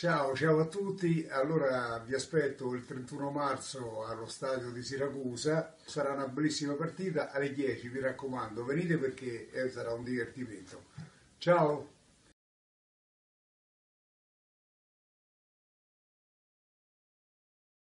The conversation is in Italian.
Ciao, ciao a tutti. Allora vi aspetto il 31 marzo allo stadio di Siracusa. Sarà una bellissima partita alle 10, vi raccomando, venite perché eh, sarà un divertimento. Ciao!